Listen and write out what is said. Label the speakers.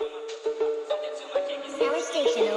Speaker 1: Our station,